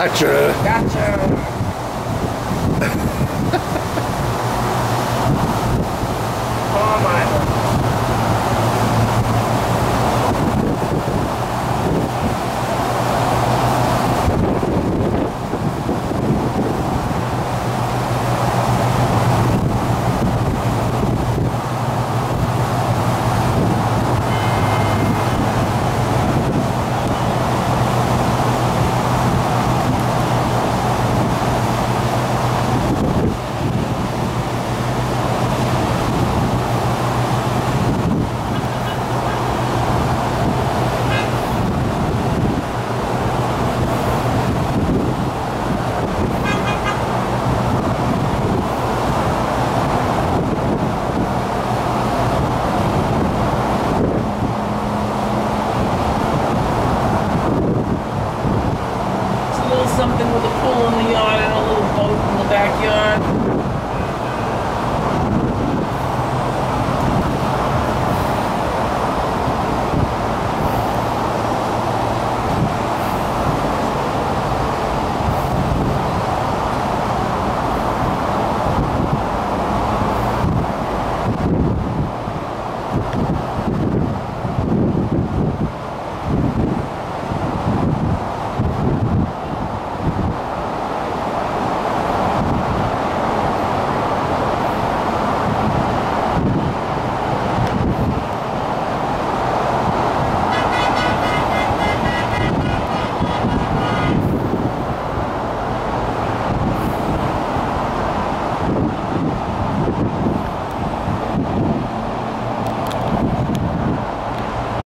Gotcha. Gotcha.